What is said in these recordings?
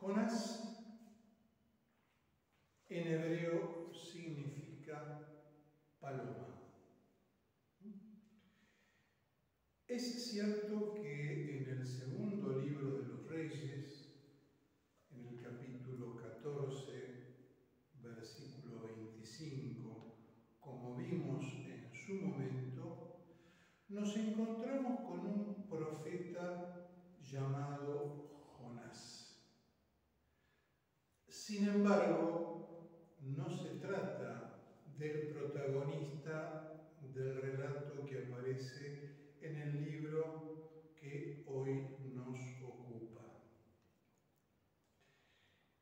Jonás en hebreo significa paloma. Es cierto que en el segundo libro de los reyes, en el capítulo 14, versículo 25, como vimos en su momento, nos encontramos con un profeta llamado Jonás. Sin embargo, no se trata del protagonista del relato que aparece en el libro que hoy nos ocupa.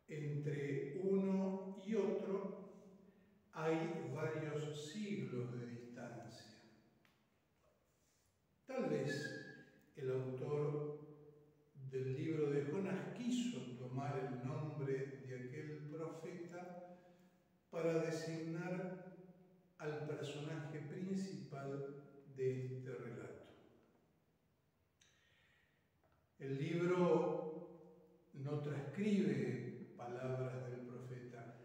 Entre uno y otro hay varios siglos de distancia. Tal vez el autor del libro de Jonás quiso tomar el nombre de aquel profeta para designar al personaje principal de este relato. El libro no transcribe palabras del profeta,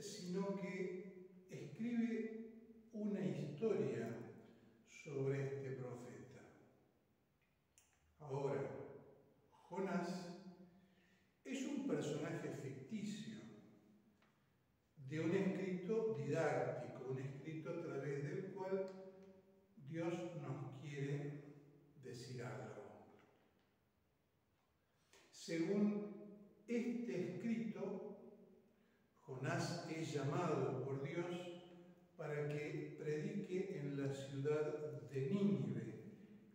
sino que escribe una historia sobre este profeta. Ahora, Jonás es un personaje ficticio de un escrito didáctico, un escrito a través del cual Dios nos quiere decir algo. Según este escrito, Jonás es llamado por Dios para que predique en la ciudad de Nínive,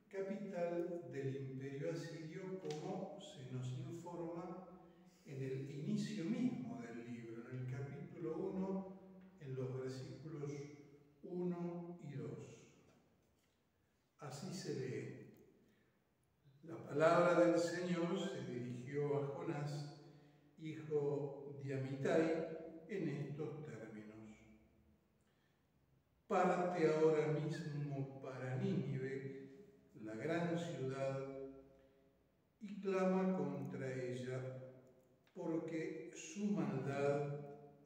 capital del imperio asirio, como se nos informa en el inicio mismo del libro, en el capítulo 1, en los versículos 1 y 2. Así se lee. La palabra del Señor se dirigió a Jonás, hijo de Amitai, en estos términos. Parte ahora mismo para Nínive, la gran ciudad, y clama contra ella porque su maldad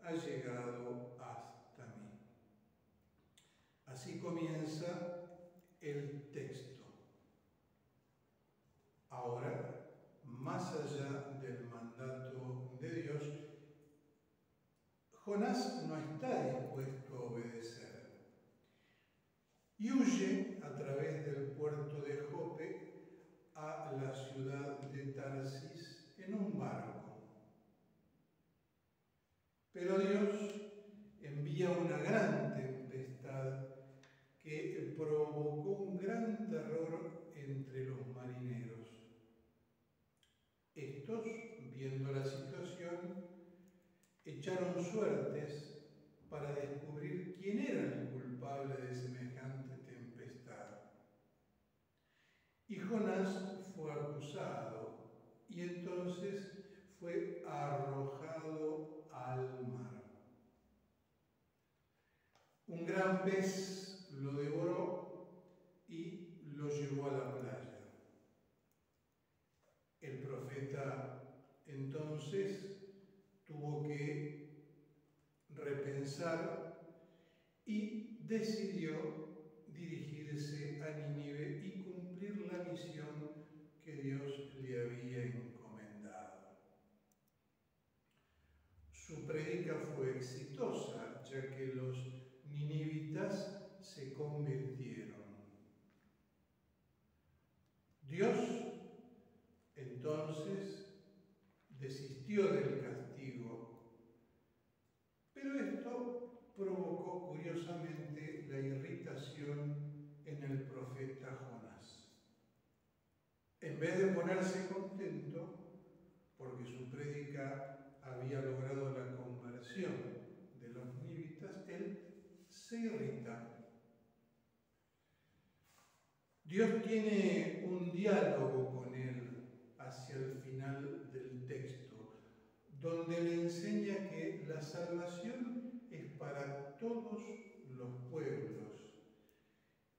ha llegado hasta mí. Así comienza el texto. Ahora, más allá del mandato de Dios, Jonás no está dispuesto a obedecer y huye a través del puerto de Jope a la ciudad de Tarsis en un barco. Pero Dios envía una gran tempestad que provocó un gran terror entre los marineros. Estos, viendo la situación, echaron suertes para descubrir quién era el culpable de semejante tempestad. Y Jonás fue acusado y entonces fue arrojado al mar. Lo devoró y lo llevó a la playa. El profeta entonces tuvo que repensar y decidió dirigirse a Nínive y cumplir la misión que Dios le había encomendado. Su prédica fue exitosa, ya que los ninivitas se convirtieron. Dios entonces desistió del castigo, pero esto provocó curiosamente la irritación en el profeta Jonás. En vez de ponerse contento, porque su prédica había logrado la conversión se irrita. Dios tiene un diálogo con él hacia el final del texto, donde le enseña que la salvación es para todos los pueblos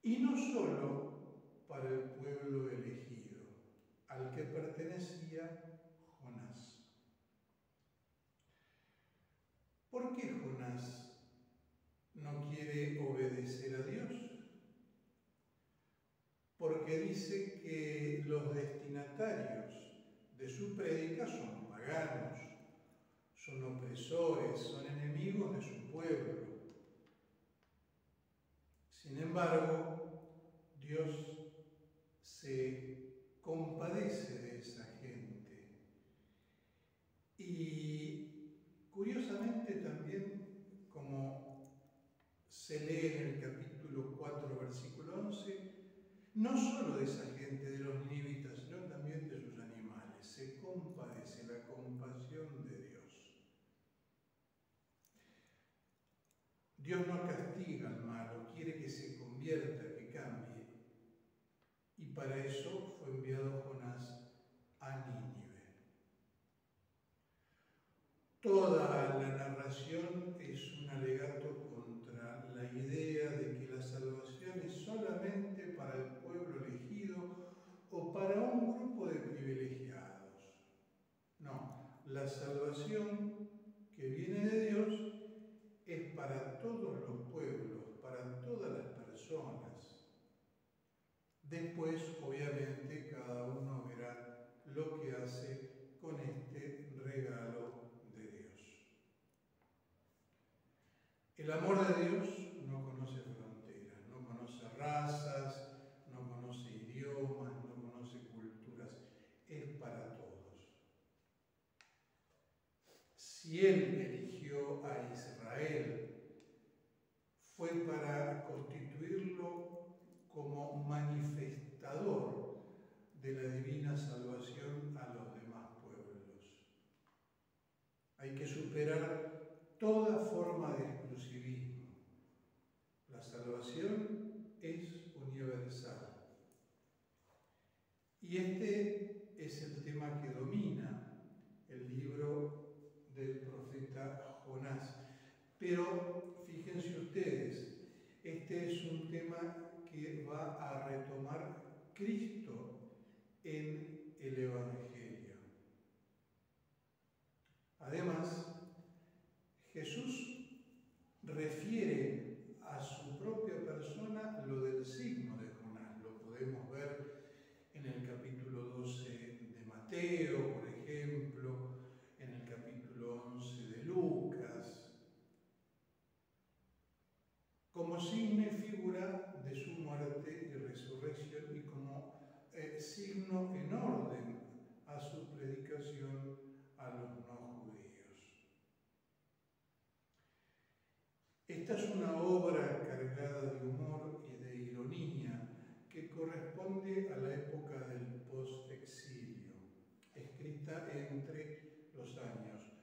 y no solo para el pueblo elegido, al que pertenecía Jonás. ¿Por qué Jonás no quiere obedecer a Dios? Porque dice que los destinatarios de su prédica son paganos, son opresores, son enemigos de su pueblo. Sin embargo, Dios se compadece de esa gente. Y curiosamente también, como se lee en el capítulo 4, versículo 11, no solo de esa gente, de los nívitas, sino también de sus animales, se compadece la compasión de Dios. Dios no castiga al malo, quiere que se convierta, para eso fue enviado Jonás a Nínive. Toda la narración es un alegato contra la idea de que la salvación es solamente para el pueblo elegido o para un grupo de privilegiados. No, la salvación que viene de Dios es para todos los pueblos, para todas las personas. Después, obviamente, cada uno verá lo que hace con este regalo de Dios. El amor de Dios no conoce fronteras, no conoce razas, no conoce idiomas, no conoce culturas, es para todos. Si Él eligió a Israel, para constituirlo como manifestador de la divina salvación a los demás pueblos. Hay que superar toda forma de exclusivismo. La salvación es universal. Y este es el tema que domina el libro del profeta Jonás. Pero fíjense ustedes, este es un tema que va a retomar Cristo en el Evangelio. Además, Jesús refiere a su propia persona lo del signo de Jonás. Lo podemos ver en el capítulo 12 de Mateo, por ejemplo, en el capítulo 11 de Lucas. Y figura de su muerte y resurrección y como eh, signo en orden a su predicación a los no judíos. Esta es una obra cargada de humor y de ironía que corresponde a la época del post-exilio, escrita entre los años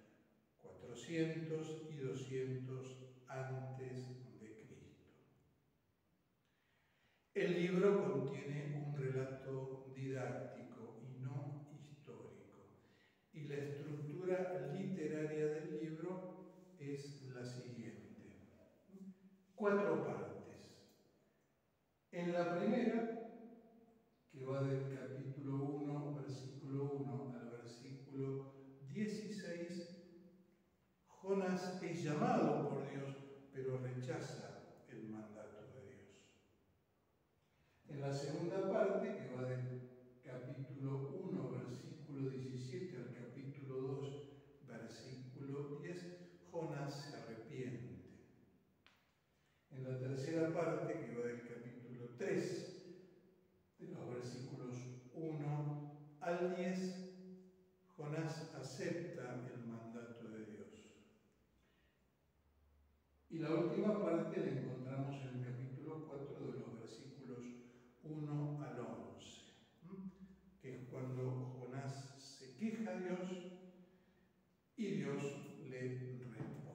400 y 200 antes de Cristo. El contiene un relato didáctico y no histórico, y la estructura literaria del libro es la siguiente. Cuatro partes. En la primera, que va del capítulo 1, versículo 1 al versículo 16, Jonás es llamado por Dios, pero rechaza el mandato de Dios. En segunda parte, que va del capítulo 1, versículo 17 al capítulo 2, versículo 10, Jonás se arrepiente. En la tercera parte, que va del capítulo 3, de los versículos 1 al 10, Jonás acepta el mandato de Dios. Y la última parte la encontramos en el capítulo 4 de los versículos 1 al 11, que es cuando Jonás se queja a Dios y Dios le responde.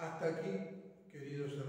Hasta aquí, queridos